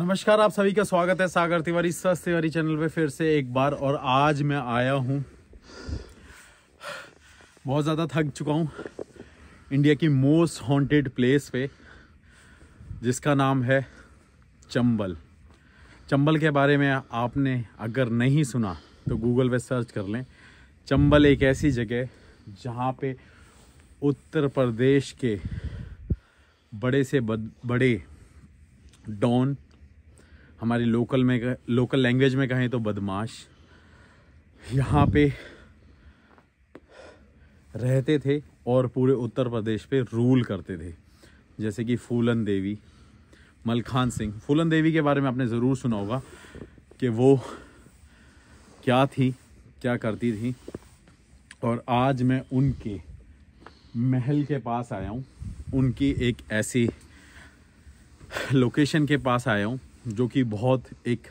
नमस्कार, आप सभी का स्वागत है सागर तिवारी स्वस्थ तिवारी चैनल पे फिर से एक बार और आज मैं आया हूँ। बहुत ज़्यादा थक चुका हूँ इंडिया की मोस्ट हॉन्टेड प्लेस पे, जिसका नाम है चंबल। चंबल के बारे में आपने अगर नहीं सुना तो गूगल पे सर्च कर लें। चंबल एक ऐसी जगह जहाँ पे उत्तर प्रदेश के बड़े से बड़े डॉन हमारी लोकल में लोकल लैंग्वेज में कहें तो बदमाश। यहाँ पे रहते थे और पूरे उत्तर प्रदेश पे रूल करते थे। जैसे कि फूलन देवी, मलखान सिंह। फूलन देवी के बारे में आपने ज़रूर सुना होगा कि वो क्या थी, क्या करती थी। और आज मैं उनके महल के पास आया हूँ। उनकी एक ऐसी लोकेशन के पास आया हूँ। जो कि बहुत एक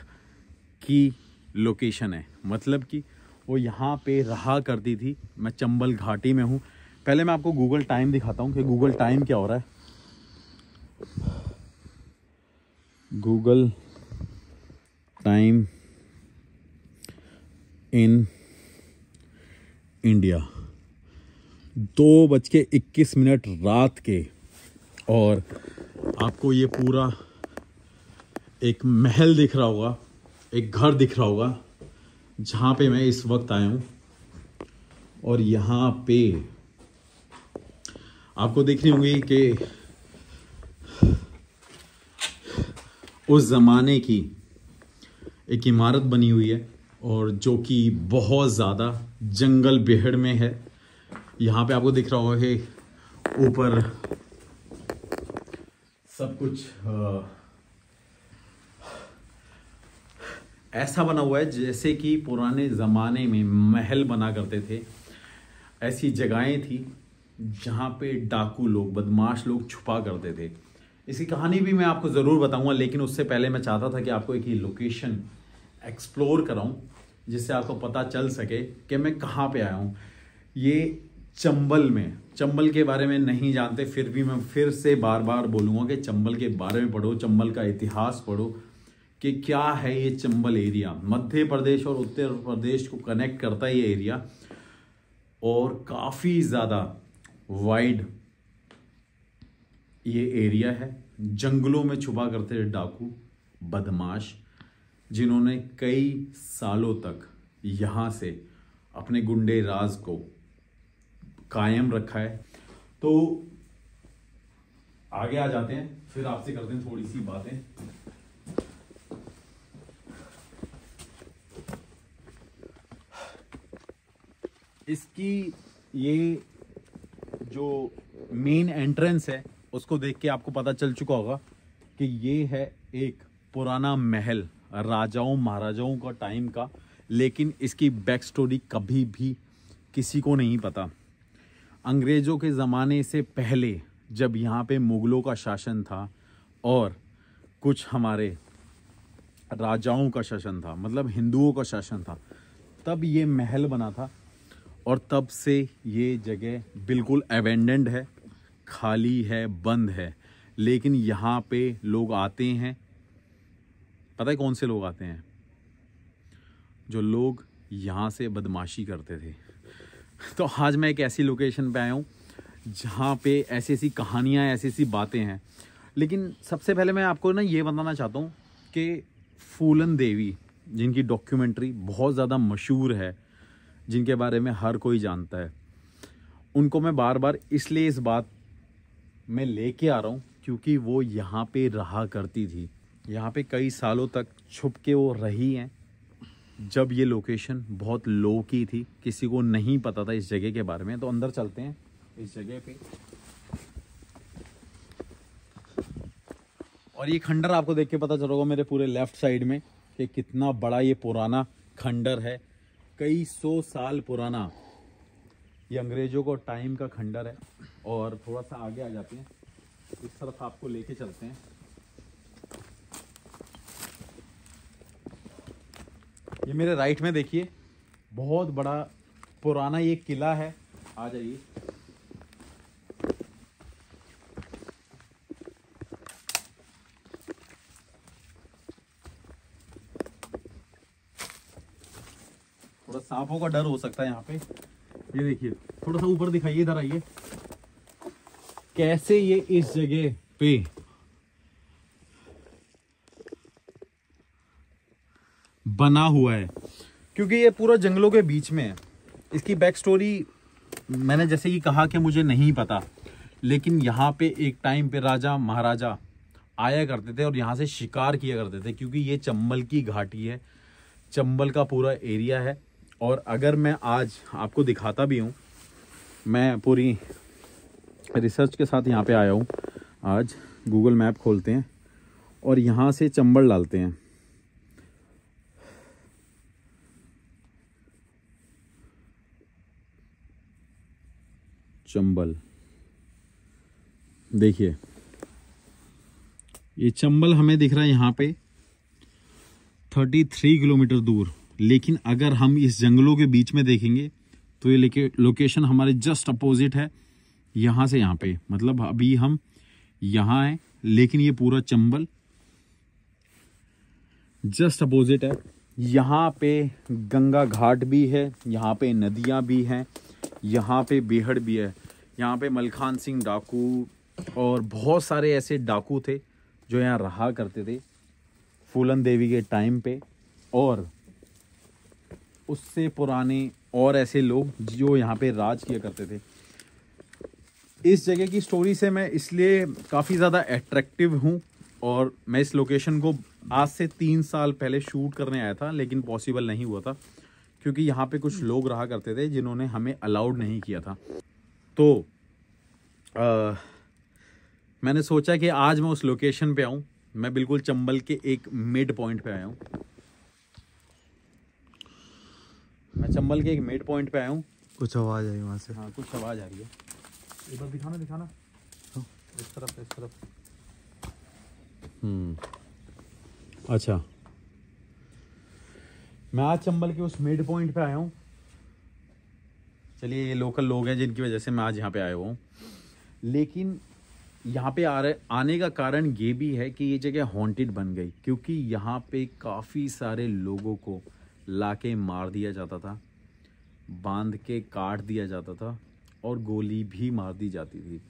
की लोकेशन है। मतलब कि वो यहाँ पे रहा करती थी। मैं चंबल घाटी में हूँ। पहले मैं आपको गूगल टाइम दिखाता हूँ कि गूगल टाइम क्या हो रहा है। गूगल टाइम इन इंडिया दो बज के इक्कीस मिनट रात के। और आपको ये पूरा एक महल दिख रहा होगा एक घर दिख रहा होगा जहाँ पे मैं इस वक्त आया हूँ। और यहाँ पे आपको दिख रही होंगी कि उस ज़माने की एक इमारत बनी हुई है और जो कि बहुत ज़्यादा जंगल बेहड़ में है। यहाँ पे आपको दिख रहा होगा कि ऊपर सब कुछ आ, ऐसा बना हुआ है जैसे कि पुराने ज़माने में महल बना करते थे। ऐसी जगहें थी जहाँ पे डाकू लोग, बदमाश लोग छुपा करते थे। इसकी कहानी भी मैं आपको ज़रूर बताऊँगा, लेकिन उससे पहले मैं चाहता था कि आपको एक ही लोकेशन एक्सप्लोर कराऊं, जिससे आपको पता चल सके कि मैं कहाँ पे आया हूँ। ये चंबल में, चंबल के बारे में नहीं जानते, फिर भी मैं फिर से बार बार बोलूँगा कि चंबल के बारे में पढ़ो, चंबल का इतिहास पढ़ो कि क्या है ये चंबल एरिया? मध्य प्रदेश और उत्तर प्रदेश को कनेक्ट करता है ये एरिया और काफ़ी ज़्यादा वाइड ये एरिया है। जंगलों में छुपा करते थे डाकू, बदमाश, जिन्होंने कई सालों तक यहाँ से अपने गुंडे राज को कायम रखा है। तो आगे आ जाते हैं, फिर आपसे करते हैं थोड़ी सी बातें। इसकी ये जो मेन एंट्रेंस है, उसको देख के आपको पता चल चुका होगा कि ये है एक पुराना महल, राजाओं, महाराजाओं का टाइम का, लेकिन इसकी बैक स्टोरी कभी भी किसी को नहीं पता। अंग्रेज़ों के ज़माने से पहले जब यहाँ पे मुग़लों का शासन था और कुछ हमारे राजाओं का शासन था मतलब हिंदुओं का शासन था, तब ये महल बना था। और तब से ये जगह बिल्कुल अवेंडेंड है, खाली है, बंद है। लेकिन यहाँ पे लोग आते हैं। पता है कौन से लोग आते हैं? जो लोग यहाँ से बदमाशी करते थे। तो आज मैं एक ऐसी लोकेशन पे आया हूँ, जहाँ पे ऐसी ऐसी कहानियाँ, ऐसी ऐसी बातें हैं। लेकिन सबसे पहले मैं आपको ना ये बताना चाहता हूँ कि फूलन देवी, जिनकी डॉक्यूमेंट्री बहुत ज़्यादा मशहूर है जिनके बारे में हर कोई जानता है। उनको मैं बार बार इसलिए इस बात में लेके आ रहा हूँ क्योंकि वो यहाँ पे रहा करती थी। यहाँ पे कई सालों तक छुप के वो रही हैं। जब ये लोकेशन बहुत लो की थी, किसी को नहीं पता था इस जगह के बारे में तो अंदर चलते हैं इस जगह पे। और ये खंडर आपको देख के पता चलोगा मेरे पूरे लेफ़्ट साइड में कि कितना बड़ा ये पुराना खंडर है। कई सौ साल पुराना। ये अंग्रेज़ों को टाइम का खंडर है और थोड़ा सा आगे आ जाते हैं। इस तरफ़ आपको लेके चलते हैं। ये मेरे राइट में देखिए, बहुत बड़ा पुराना ये किला है। आ जाइए। सांपों का डर हो सकता है यहाँ पे। ये देखिए, थोड़ा सा ऊपर दिखाइए, इधर आइए। कैसे ये इस जगह पे? बना हुआ है। क्योंकि ये पूरा जंगलों के बीच में है। इसकी बैक स्टोरी मैंने जैसे कि कहा कि मुझे नहीं पता। लेकिन यहाँ पे एक टाइम पे राजा, महाराजा आया करते थे और यहाँ से शिकार किया करते थे, क्योंकि ये चंबल की घाटी है। चंबल का पूरा एरिया है। और अगर मैं आज आपको दिखाता भी हूँ, मैं पूरी रिसर्च के साथ यहाँ पे आया हूँ। आज गूगल मैप खोलते हैं और यहाँ से चंबल डालते हैं। चंबल। देखिए, ये चंबल हमें दिख रहा है यहाँ पे 33 किलोमीटर दूर। लेकिन अगर हम इस जंगलों के बीच में देखेंगे तो ये लेके लोकेशन हमारे जस्ट अपोजिट है। यहाँ से यहाँ पे। मतलब अभी हम यहाँ हैं, लेकिन ये पूरा चंबल जस्ट अपोजिट है। यहाँ पे गंगा घाट भी है, यहाँ पे नदियाँ भी हैं, यहाँ पे बेहड़ भी है। यहाँ पे मलखान सिंह डाकू और बहुत सारे ऐसे डाकू थे जो यहाँ रहा करते थे फूलन देवी के टाइम पे। और उससे पुराने और ऐसे लोग जो यहाँ पे राज किया करते थे। इस जगह की स्टोरी से मैं इसलिए काफ़ी ज़्यादा अट्रैक्टिव हूँ और मैं इस लोकेशन को आज से तीन साल पहले शूट करने आया था लेकिन पॉसिबल नहीं हुआ था क्योंकि यहाँ पे कुछ लोग रहा करते थे जिन्होंने हमें अलाउड नहीं किया था। तो आ, मैंने सोचा कि आज मैं उस लोकेशन पे आऊँ मैं बिल्कुल चंबल के एक मिड पॉइंट पे आया हूँ। मैं चंबल के एक मिड पॉइंट पे आया हूँ। कुछ आवाज़ आई वहाँ से। हाँ कुछ आवाज़ आ रही है। एक बार दिखाना दिखाना। हाँ, इस तरफ़ इस तरफ़। हम्म। अच्छा। मैं आज चंबल के उस मिड पॉइंट पे आया हूँ। चलिए ये लोकल लोग हैं जिनकी वजह से मैं आज यहाँ पे आया हुआ हूँ। लेकिन यहाँ पे आ रहे आने का कारण ये भी है कि ये जगह हॉन्टेड बन गई क्योंकि यहाँ पे काफ़ी सारे लोगों को लाके मार दिया जाता था, बाँध के काट दिया जाता था और गोली भी मार दी जाती थी।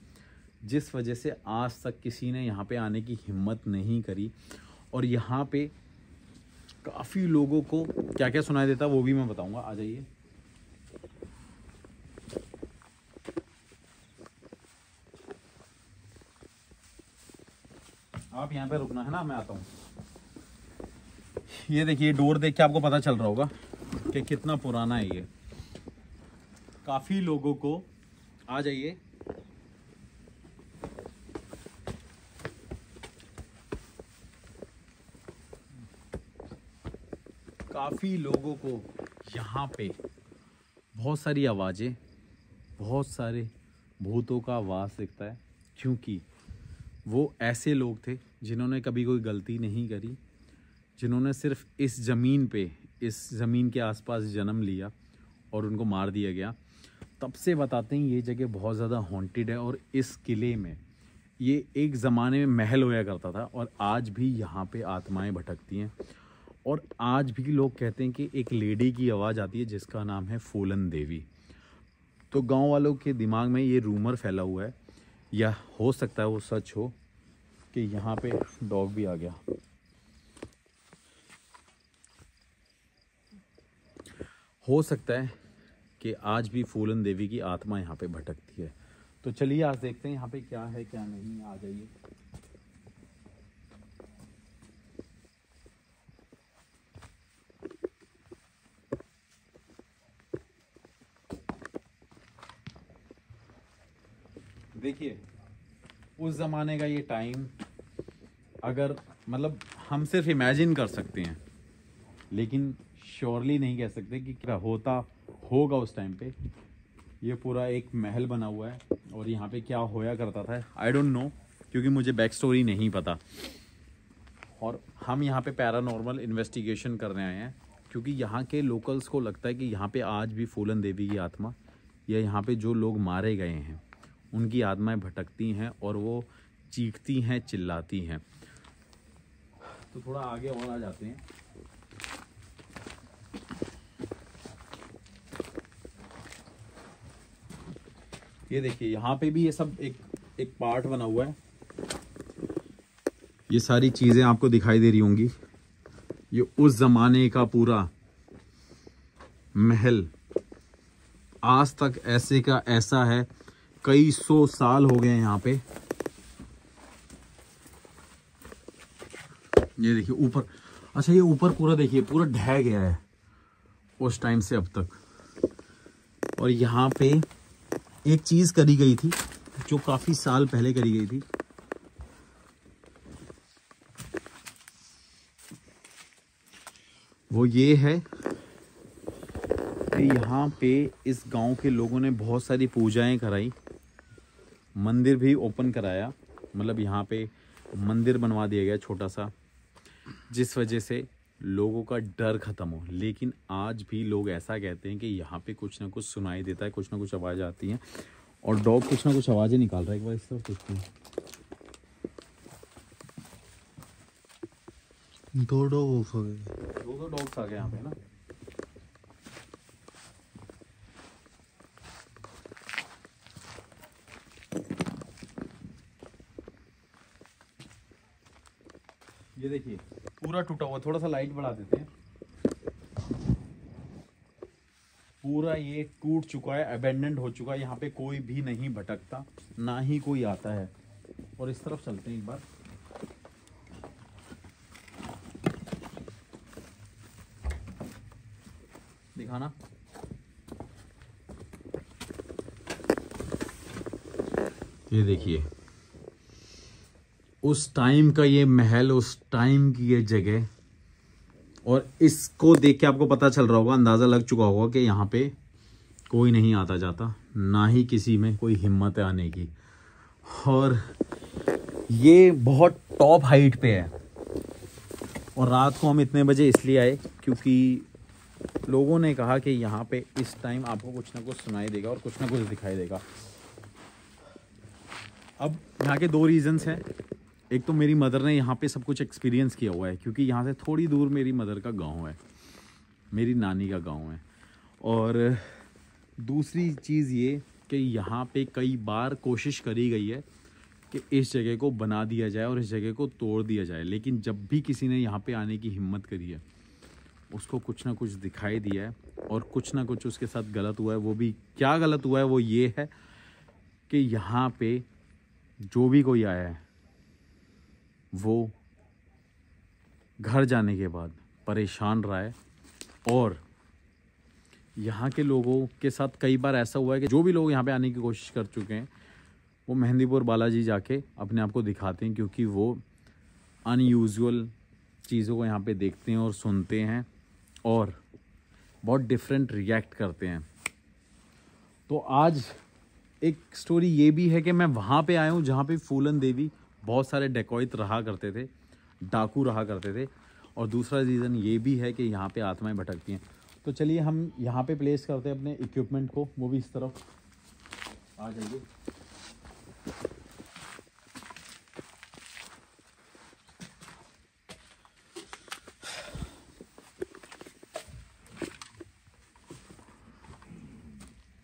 जिस वजह से आज तक किसी ने यहाँ पे आने की हिम्मत नहीं करी और यहाँ पे काफ़ी लोगों को क्या क्या सुनाई देता वो भी मैं बताऊँगा। आ जाइए। आप यहाँ पे रुकना है ना, मैं आता हूँ। ये देखिए डोर देख के आपको पता चल रहा होगा कि कितना पुराना है ये। काफ़ी लोगों को, आ जाइए। काफ़ी लोगों को यहाँ पे बहुत सारी आवाज़ें, बहुत सारे भूतों का आवाज़ दिखता है, क्योंकि वो ऐसे लोग थे जिन्होंने कभी कोई गलती नहीं करी। जिन्होंने सिर्फ़ इस ज़मीन पे, इस ज़मीन के आसपास जन्म लिया और उनको मार दिया गया। तब से बताते हैं ये जगह बहुत ज़्यादा हॉन्टेड है और इस किले में ये एक ज़माने में महल होया करता था और आज भी यहाँ पे आत्माएँ भटकती हैं। और आज भी लोग कहते हैं कि एक लेडी की आवाज़ आती है जिसका नाम है फूलन देवी। तो गाँव वालों के दिमाग में ये रूमर फैला हुआ है, या हो सकता है वो सच हो कि यहाँ पे डॉग भी आ गया। हो सकता है कि आज भी फूलन देवी की आत्मा यहाँ पे भटकती है। तो चलिए आज देखते हैं यहाँ पे क्या है, क्या नहीं। आ जाइए। देखिए, उस ज़माने का ये टाइम अगर मतलब हम सिर्फ़ इमेजिन कर सकते हैं, लेकिन श्योरली नहीं कह सकते कि क्या होता होगा उस टाइम पे। ये पूरा एक महल बना हुआ है और यहाँ पे क्या होया करता था आई डोंट नो क्योंकि मुझे बैक स्टोरी नहीं पता। और हम यहाँ पे पैरानॉर्मल इन्वेस्टिगेशन करने आए हैं, क्योंकि यहाँ के लोकल्स को लगता है कि यहाँ पे आज भी फूलन देवी की आत्मा, या यहाँ पे जो लोग मारे गए हैं, उनकी आत्माएँ भटकती हैं और वो चीखती हैं, चिल्लाती हैं। तो थोड़ा आगे और आ जाते हैं। ये देखिए, यहाँ पे भी ये सब एक एक पार्ट बना हुआ है। ये सारी चीज़ें आपको दिखाई दे रही होंगी। ये उस जमाने का पूरा महल आज तक ऐसे का ऐसा है। कई सौ साल हो गए यहाँ पे। ये देखिए, ऊपर। अच्छा ये ऊपर पूरा देखिए, पूरा ढह गया है उस टाइम से अब तक। और यहाँ पे एक चीज़ करी गई थी, जो काफ़ी साल पहले करी गई थी। वो ये है कि यहाँ पे इस गाँव के लोगों ने बहुत सारी पूजाएँ कराई। मंदिर भी ओपन कराया मतलब यहाँ पे मंदिर बनवा दिया गया छोटा सा, जिस वजह से लोगों का डर खत्म हो। लेकिन आज भी लोग ऐसा कहते हैं कि यहाँ पे कुछ ना कुछ सुनाई देता है कुछ ना कुछ आवाज़ आती है और डॉग कुछ ना कुछ आवाज़ें निकाल रहा है। एक बार इस तरफ़ देखते हैं। दो डॉग हो गए। दो दो डॉग्स आ गए यहाँ पे ना। देखिए, पूरा टूटा हुआ, थोड़ा सा लाइट बढ़ा देते हैं। पूरा ये टूट चुका है अबेंडेंट हो चुका है, यहाँ पे कोई भी नहीं भटकता, ना ही कोई आता है। और इस तरफ़ चलते हैं एक बार। दिखाना। ये देखिए उस टाइम का ये महल, उस टाइम की ये जगह, और इसको देख के आपको पता चल रहा होगा, अंदाज़ा लग चुका होगा कि यहाँ पे कोई नहीं आता जाता, ना ही किसी में कोई हिम्मत है आने की। और ये बहुत टॉप हाइट पे है। और रात को हम इतने बजे इसलिए आए क्योंकि लोगों ने कहा कि यहाँ पे इस टाइम आपको कुछ ना कुछ सुनाई देगा और कुछ ना कुछ दिखाई देगा। अब यहाँ के दो रीजंस हैं। एक तो मेरी मदर ने यहाँ पे सब कुछ एक्सपीरियंस किया हुआ है, क्योंकि यहाँ से थोड़ी दूर मेरी मदर का गाँव है, मेरी नानी का गाँव है। और दूसरी चीज़ ये कि यहाँ पे कई बार कोशिश करी गई है कि इस जगह को बना दिया जाए और इस जगह को तोड़ दिया जाए, लेकिन जब भी किसी ने यहाँ पे आने की हिम्मत करी है, उसको कुछ ना कुछ दिखाई दिया है और कुछ ना कुछ उसके साथ गलत हुआ है, वो भी क्या गलत हुआ है, वो ये है कि यहाँ पे जो भी कोई आया है वो घर जाने के बाद परेशान रहा है। और यहाँ के लोगों के साथ कई बार ऐसा हुआ है कि जो भी लोग यहाँ पे आने की कोशिश कर चुके हैं, वो मेहंदीपुर बालाजी जाके अपने आप को दिखाते हैं, क्योंकि वो अनयूजुअल चीज़ों को यहाँ पे देखते हैं और सुनते हैं और बहुत डिफरेंट रिएक्ट करते हैं। तो आज एक स्टोरी ये भी है कि मैं वहाँ पे आया हूँ, जहाँ पे फूलन देवी बहुत सारे डेकोइट रहा करते थे डाकू रहा करते थे और दूसरा रीज़न ये भी है कि यहाँ पे आत्माएँ भटकती हैं। तो चलिए हम यहाँ पे प्लेस करते हैं अपने इक्विपमेंट को वो भी इस तरफ़। आ जाइए।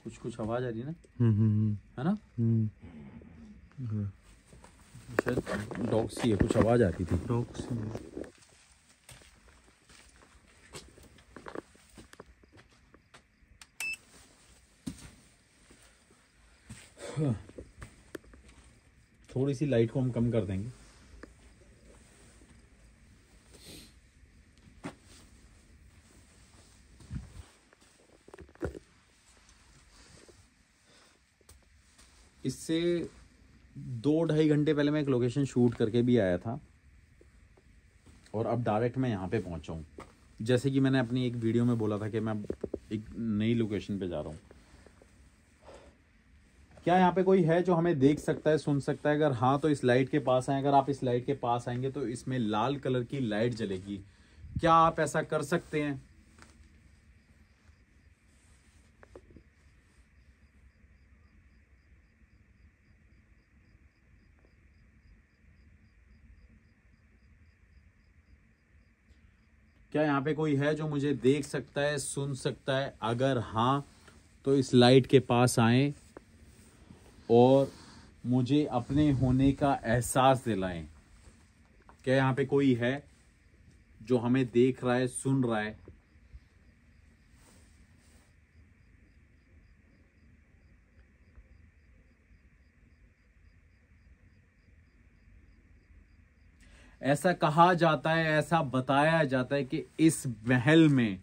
कुछ कुछ आवाज़ आ रही है ना? हम्म। है ना? हम्म। शायद डॉग सी है कुछ आवाज़ आती थी। डॉग से थोड़ी सी लाइट को हम कम कर देंगे। इससे दो ढाई घंटे पहले मैं एक लोकेशन शूट करके भी आया था। और अब डायरेक्ट मैं यहाँ पे पहुँचा हूँ। जैसे कि मैंने अपनी एक वीडियो में बोला था कि मैं एक नई लोकेशन पे जा रहा हूँ। क्या यहाँ पे कोई है जो हमें देख सकता है, सुन सकता है? अगर हाँ तो इस लाइट के पास आए। अगर आप इस लाइट के पास आएँगे तो इसमें लाल कलर की लाइट जलेगी। क्या आप ऐसा कर सकते हैं? क्या यहाँ पे कोई है जो मुझे देख सकता है, सुन सकता है? अगर हाँ तो इस लाइट के पास आए और मुझे अपने होने का एहसास दिलाएँ। क्या यहाँ पे कोई है जो हमें देख रहा है, सुन रहा है? ऐसा कहा जाता है, ऐसा बताया जाता है कि इस महल में,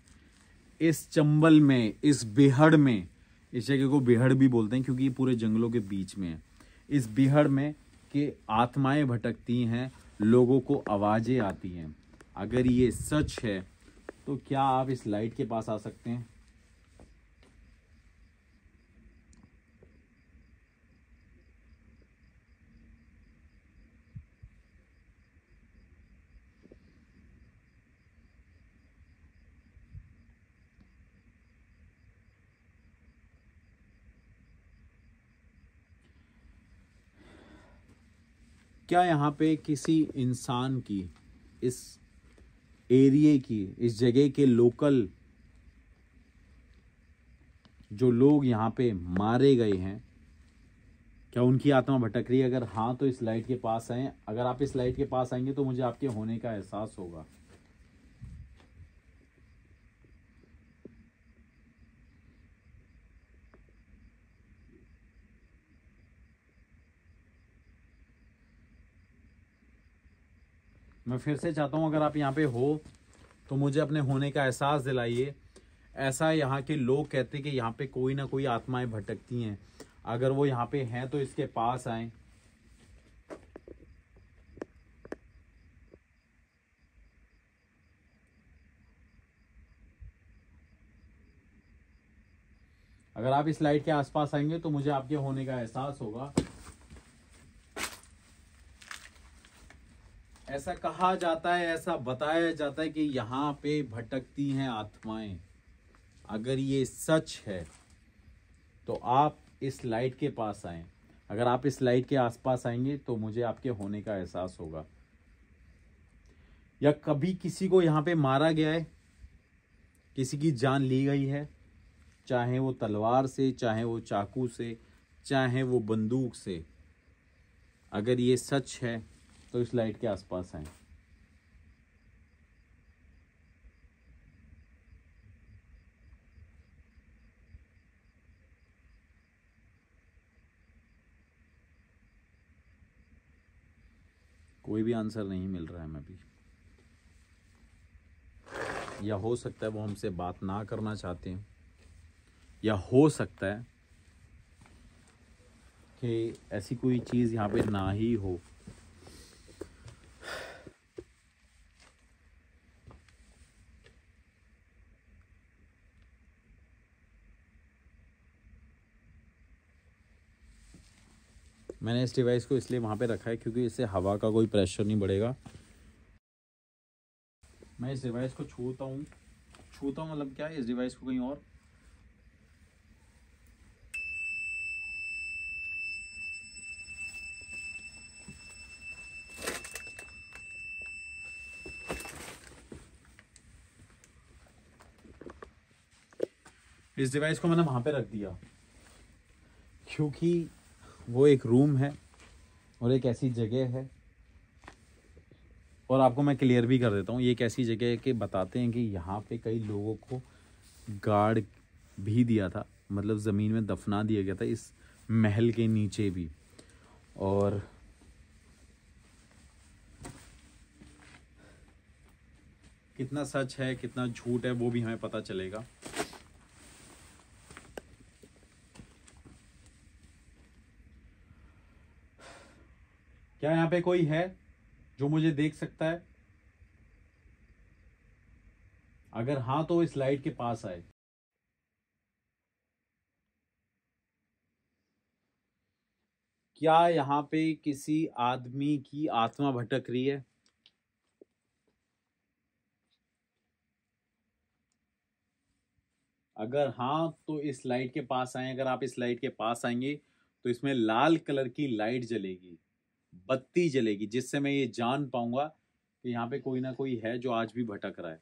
इस चंबल में, इस बिहड़ में, इस जगह को बिहड़ भी बोलते हैं क्योंकि ये पूरे जंगलों के बीच में है। इस बिहड़ में कि आत्माएँ भटकती हैं, लोगों को आवाज़ें आती हैं। अगर ये सच है तो क्या आप इस लाइट के पास आ सकते हैं? क्या यहाँ पे किसी इंसान की, इस एरिए की, इस जगह के लोकल जो लोग यहाँ पे मारे गए हैं, क्या उनकी आत्मा भटक रही है? अगर हाँ तो इस लाइट के पास आएँ। अगर आप इस लाइट के पास आएँगे तो मुझे आपके होने का एहसास होगा। मैं फिर से चाहता हूँ, अगर आप यहाँ पे हो तो मुझे अपने होने का एहसास दिलाइए। ऐसा यहाँ के लोग कहते कि यहाँ पे कोई ना कोई आत्माएँ भटकती हैं। अगर वो यहाँ पे हैं तो इसके पास आए। अगर आप इस लाइट के आसपास आएँगे तो मुझे आपके होने का एहसास होगा। ऐसा कहा जाता है, ऐसा बताया जाता है कि यहाँ पे भटकती हैं आत्माएँ। अगर ये सच है तो आप इस लाइट के पास आए। अगर आप इस लाइट के आसपास आएँगे तो मुझे आपके होने का एहसास होगा। या कभी किसी को यहाँ पे मारा गया है? किसी की जान ली गई है? चाहे वो तलवार से, चाहे वो चाकू से, चाहे वो बंदूक से। अगर ये सच है तो इस लाइट के आसपास आए कोई भी आंसर नहीं मिल रहा है मैं भी या हो सकता है वो हमसे बात ना करना चाहते हैं। या हो सकता है कि ऐसी कोई चीज़ यहाँ पे ना ही हो। मैंने इस डिवाइस को इसलिए वहाँ पे रखा है क्योंकि इससे हवा का कोई प्रेशर नहीं बढ़ेगा। मैं इस डिवाइस को छूता हूँ। छूता हूँ मतलब क्या? है इस डिवाइस को कहीं और। इस डिवाइस को मैंने वहाँ पे रख दिया। क्योंकि वो एक रूम है और एक ऐसी जगह है। और आपको मैं क्लियर भी कर देता हूँ, ये एक ऐसी जगह है कि बताते हैं कि यहाँ पे कई लोगों को गार्ड भी दिया था मतलब ज़मीन में दफना दिया गया था इस महल के नीचे भी। और कितना सच है, कितना झूठ है, वो भी हमें पता चलेगा। क्या यहाँ पे कोई है जो मुझे देख सकता है? अगर हाँ तो इस लाइट के पास आए। क्या यहाँ पे किसी आदमी की आत्मा भटक रही है? अगर हाँ तो इस लाइट के पास आए। अगर आप इस लाइट के पास आएँगे तो इसमें लाल कलर की लाइट जलेगी। बत्ती जलेगी जिससे मैं ये जान पाऊँगा कि यहाँ पे कोई ना कोई है जो आज भी भटक रहा है।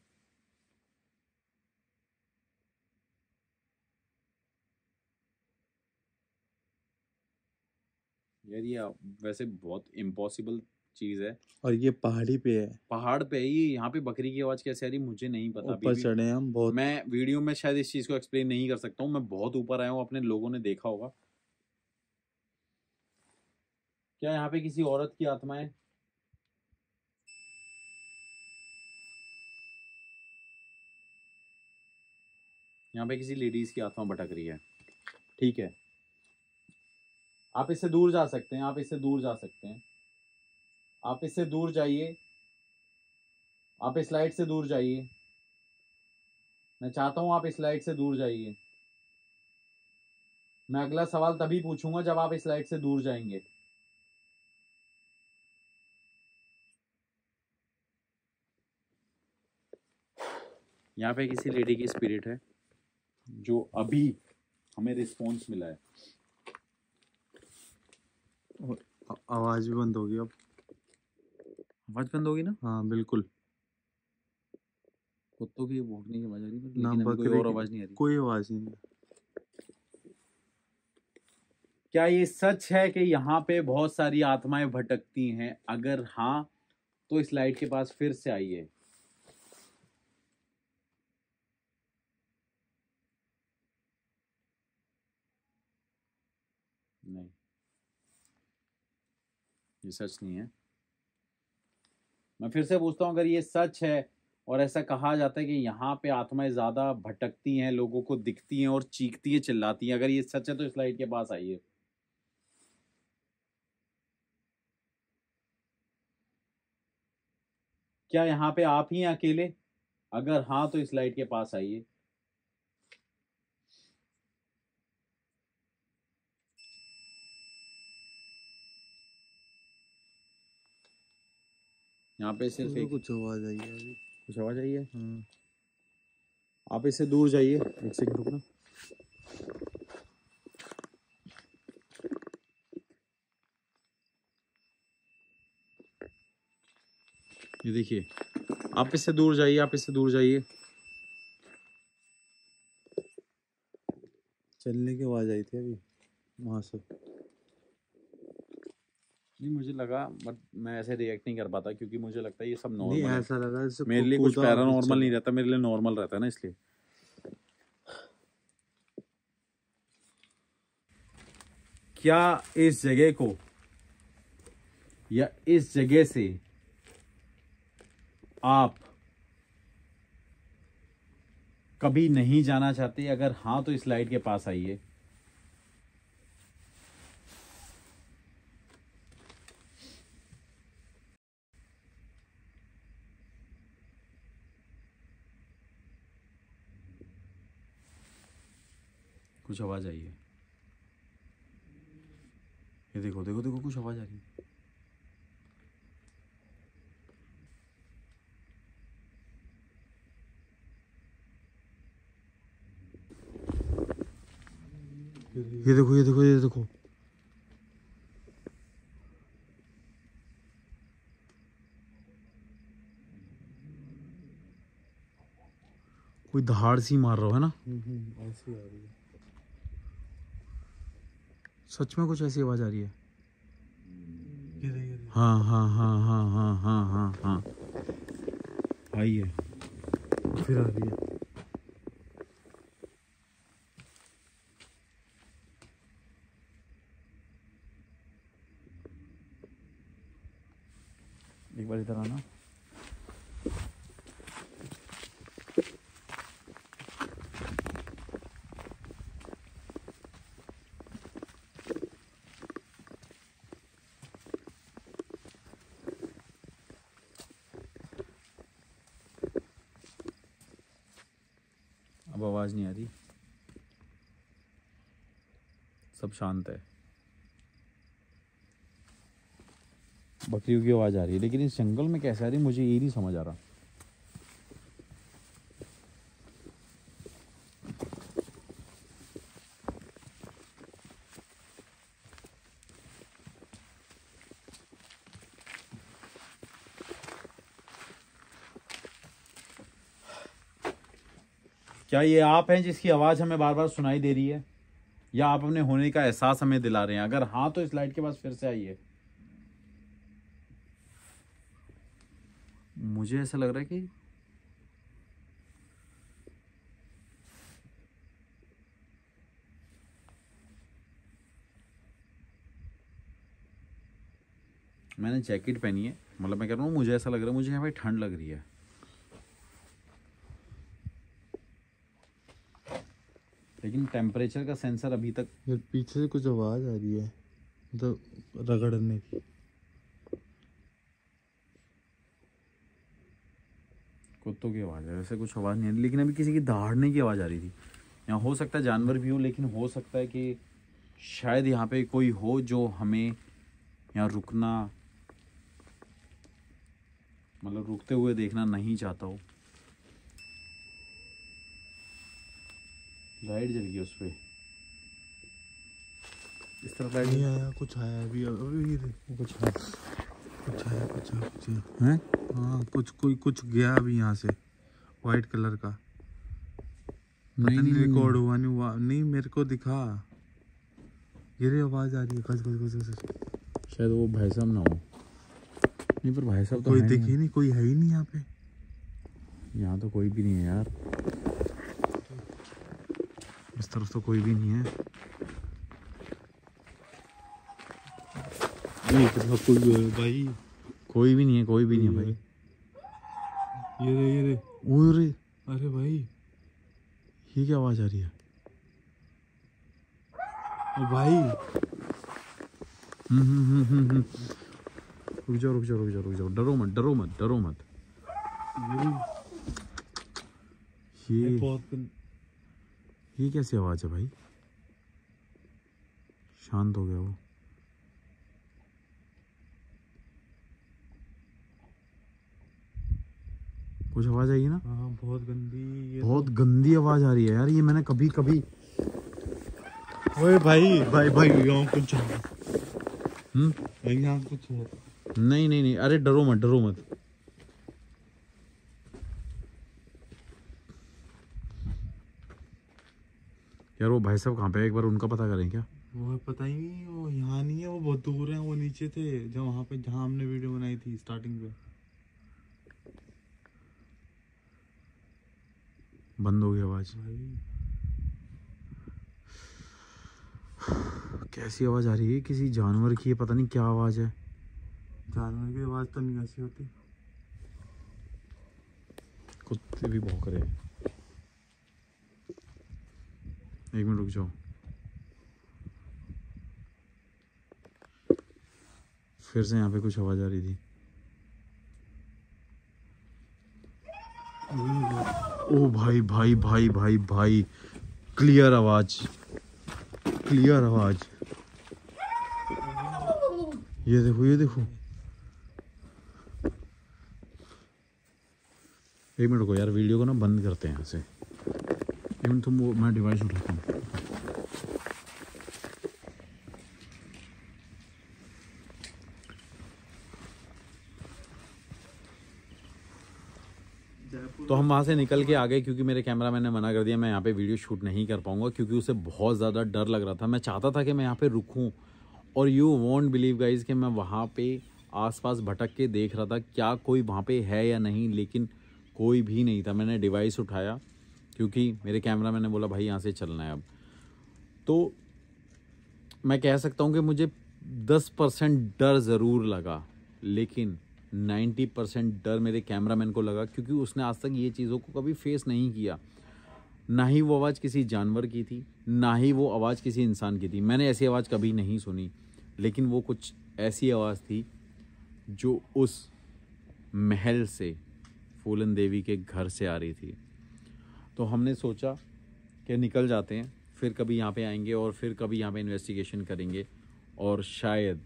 यार ये वैसे बहुत इम्पॉसिबल चीज़ है। और ये पहाड़ी पे है। पहाड़ पे है ये यहाँ पे बकरी की आवाज़ कैसे आ रही मुझे नहीं पता। ऊपर चढ़े हम बहुत मैं वीडियो में शायद इस चीज़ को एक्सप्लेन नहीं कर सकता हूँ मैं बहुत ऊपर आया हूँ अपने लोगों ने देखा होगा। क्या यहाँ पे किसी औरत की आत्मा है यहाँ पे किसी लेडीज़ की आत्मा भटक रही है। ठीक है। आप इससे दूर जा सकते हैं, आप इससे दूर जा सकते हैं। आप इससे दूर जाइए। आप इस लाइट से दूर जाइए। मैं चाहता हूँ आप इस लाइट से दूर जाइए। मैं अगला सवाल तभी पूछूँगा जब आप इस लाइट से दूर जाएँगे। यहाँ पे किसी लेडी की स्पिरिट है जो अभी हमें रिस्पॉन्स मिला है। आवाज़ भी बंद होगी अब। आवाज़ बंद होगी ना? हाँ बिल्कुल। कुत्तों की भौंकने की आवाज़ आ रही ना कोई और आवाज़ नहीं आ रही। कोई आवाज़ नहीं। क्या ये सच है कि यहाँ पे बहुत सारी आत्माएँ भटकती हैं? अगर हाँ तो इस लाइट के पास फिर से आइए नहीं ये सच नहीं है। मैं फिर से पूछता हूँ, अगर ये सच है और ऐसा कहा जाता है कि यहाँ पे आत्माएँ ज़्यादा भटकती हैं, लोगों को दिखती हैं और चीखती हैं, चिल्लाती हैं, अगर ये सच है तो इस लाइट के पास आइए। क्या यहाँ पे आप ही अकेले? अगर हाँ तो इस लाइट के पास आइए। यहाँ पे सिर्फ़ एक कुछ आवाज़ आई है अभी। कुछ आवाज़ आई है? हाँ। आप इससे दूर जाइए एक सेकंड रुकना। ये देखिए आप इससे दूर जाइए आप इससे दूर जाइए। चलने की आवाज़ आई थी अभी वहाँ से। नहीं मुझे लगा बट मैं ऐसे रिएक्ट नहीं कर पाता क्योंकि मुझे लगता है ये सब नॉर्मल है। ऐसा लगा जैसे मेरे लिए कुछ पैरानॉर्मल नहीं रहता मेरे लिए नॉर्मल रहता है ना इसलिए। क्या इस जगह को या इस जगह से आप कभी नहीं जाना चाहते? अगर हाँ तो इस लाइट के पास आइए। कुछ आवाज़ आई है। ये देखो देखो देखो, कुछ आवाज़ आ रही है। ये देखो ये देखो ये देखो। कोई धाड़ सी मार रहा हो, है ना? ऐसी आ रही है। सच में कुछ ऐसी आवाज़ आ रही है। हाँ हाँ हाँ हाँ हाँ हाँ हाँ हाँ। आई है फिर आ रही है एक बार इधर आना अब आवाज़ नहीं आ रही। सब शांत है। बकरियों की आवाज़ आ रही है, लेकिन इस जंगल में कैसे आ रही मुझे ये नहीं समझ आ रहा। क्या ये आप हैं जिसकी आवाज़ हमें बार बार सुनाई दे रही है? या आप अपने होने का एहसास हमें दिला रहे हैं? अगर हाँ तो इस लाइट के पास फिर से आइए। मुझे ऐसा लग रहा है कि मैंने जैकेट पहनी है। मतलब मैं कह रहा हूँ, मुझे ऐसा लग रहा है, मुझे यहाँ पे ठंड लग रही है। लेकिन टेम्परेचर का सेंसर अभी तक यार पीछे से कुछ आवाज़ आ रही है मतलब रगड़ने की। कुत्तों की आवाज़ है वैसे कुछ आवाज़ नहीं आ रही लेकिन अभी किसी की दहाड़ने की आवाज़ आ रही थी। यहाँ हो सकता है जानवर भी हो लेकिन हो सकता है कि शायद यहाँ पे कोई हो जो हमें यहाँ रुकना मतलब रुकते हुए देखना नहीं चाहता हो। लाइट जल गई उस पर इस तरफ़ लाइट नहीं आया कुछ आया अभी अभी कुछ आया। कुछ आया कुछ आया कुछ है? हाँ कुछ कोई कुछ गया अभी यहाँ से वाइट कलर का। नहीं नहीं रिकॉर्ड हुआ नहीं हुआ। नहीं मेरे को दिखा। ये रे आवाज़ आ रही है। गज गज गज गज शायद वो भाई साहब ना हो। नहीं पर भाई साहब तो कोई दिखी नहीं। नहीं कोई है ही नहीं यहाँ पे। यहाँ तो कोई भी नहीं है यार। इस तरफ़ तो कोई भी नहीं है। ये कितना कोई है भाई। कोई भी नहीं है कोई भी नहीं है भाई। ये रे ये रे। ओए रे अरे भाई। ये क्या आवाज़ आ रही है? ओ भाई। हम्म, हम्म, हम्म, हम्म, हम्म। रुक जाओ रुक जाओ रुक जाओ रुक जाओ। डरो मत डरो मत डरो मत। ये ये बहुत ये कैसी आवाज़ है भाई? शांत हो गया वो। कुछ आवाज़ आई है ना? हाँ बहुत गंदी ये बहुत गंदी आवाज़ आ रही है यार ये मैंने कभी कभी ओए भाई। भाई भाई यहाँ कुछ है हम्म? यहाँ कुछ नहीं नहीं नहीं अरे डरो मत डरो मत। यार वो भाई साहब कहाँ पे एक बार उनका पता करें क्या? वो पता ही नहीं वो यहाँ नहीं है वो बहुत दूर है वो नीचे थे जब वहाँ पे जहाँ हमने वीडियो बनाई थी स्टार्टिंग पे। बंद हो गई आवाज़। कैसी आवाज़ आ रही है? किसी जानवर की है पता नहीं क्या आवाज़ है। जानवर की आवाज़ तो नहीं ऐसी होती। कुत्ते भी भौंक रहे हैं। एक मिनट रुक जाओ फिर से यहाँ पे कुछ आवाज़ आ रही थी ओ भाई भाई भाई भाई भाई क्लियर आवाज़ क्लियर आवाज़ ये देखो ये देखो एक मिनट को यार वीडियो को ना बंद करते हैं यहाँ से मिनट तुम वो मैं डिवाइस उठाता हूँ तो हम वहाँ से निकल के आ गए क्योंकि मेरे कैमरा मैंने मना कर दिया, मैं यहाँ पे वीडियो शूट नहीं कर पाऊँगा क्योंकि उसे बहुत ज़्यादा डर लग रहा था। मैं चाहता था कि मैं यहाँ पे रुकूँ। और यू वॉन्ट बिलीव गाइज़ कि मैं वहाँ पे आसपास भटक के देख रहा था क्या कोई वहाँ पे है या नहीं, लेकिन कोई भी नहीं था। मैंने डिवाइस उठाया। क्योंकि मेरे कैमरा मैंने बोला, भाई, यहाँ से चलना है अब। तो मैं कह सकता हूँ कि मुझे दस परसेंट डर ज़रूर लगा, लेकिन नाइन्टी परसेंट डर मेरे कैमरामैन को लगा, क्योंकि उसने आज तक ये चीज़ों को कभी फेस नहीं किया। ना ही वो आवाज़ किसी जानवर की थी, ना ही वो आवाज़ किसी इंसान की थी। मैंने ऐसी आवाज़ कभी नहीं सुनी, लेकिन वो कुछ ऐसी आवाज़ थी जो उस महल से, फूलन देवी के घर से आ रही थी। तो हमने सोचा कि निकल जाते हैं, फिर कभी यहाँ पे आएँगे और फिर कभी यहाँ पे इन्वेस्टिगेशन करेंगे और शायद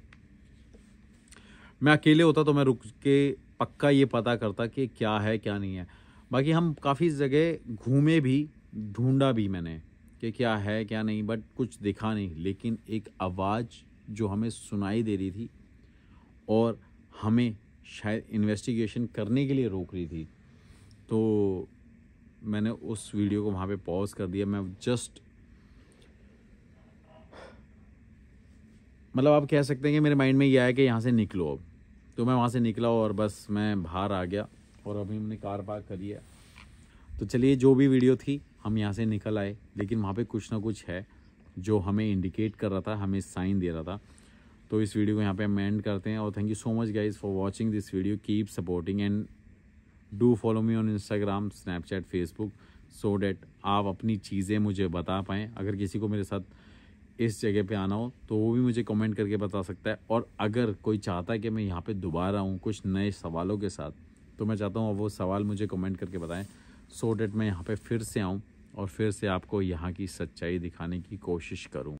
मैं अकेले होता तो मैं रुक के पक्का ये पता करता कि क्या है, क्या नहीं है। बाकी हम काफ़ी जगह घूमे भी, ढूंढा भी मैंने कि क्या है, क्या नहीं बट कुछ दिखा नहीं। लेकिन एक आवाज़ जो हमें सुनाई दे रही थी और हमें शायद इन्वेस्टिगेशन करने के लिए रोक रही थी। तो मैंने उस वीडियो को वहाँ पे पॉज कर दिया। मैं जस्ट मतलब आप कह सकते हैं कि मेरे माइंड में ये आया कि यहाँ से निकलो अब। तो मैं वहाँ से निकला और बस मैं बाहर आ गया और अभी हमने कार पार्क करी है। तो चलिए, जो भी वीडियो थी, हम यहाँ से निकल आए। लेकिन वहाँ पे कुछ ना कुछ है जो हमें इंडिकेट कर रहा था, हमें साइन दे रहा था। तो इस वीडियो को यहाँ पे हम एंड करते हैं और thank you so much guys for watching this video keep supporting and do follow me on Instagram Snapchat Facebook so that आप अपनी चीज़ें मुझे बता पाएँ। अगर किसी को मेरे साथ इस जगह पे आना हो तो वो भी मुझे कमेंट करके बता सकता है। और अगर कोई चाहता है कि मैं यहाँ पे दोबारा आऊँ कुछ नए सवालों के साथ तो मैं चाहता हूँ वो सवाल मुझे कमेंट करके बताएँ सो डेट मैं यहाँ पे फिर से आऊँ और फिर से आपको यहाँ की सच्चाई दिखाने की कोशिश करूँ।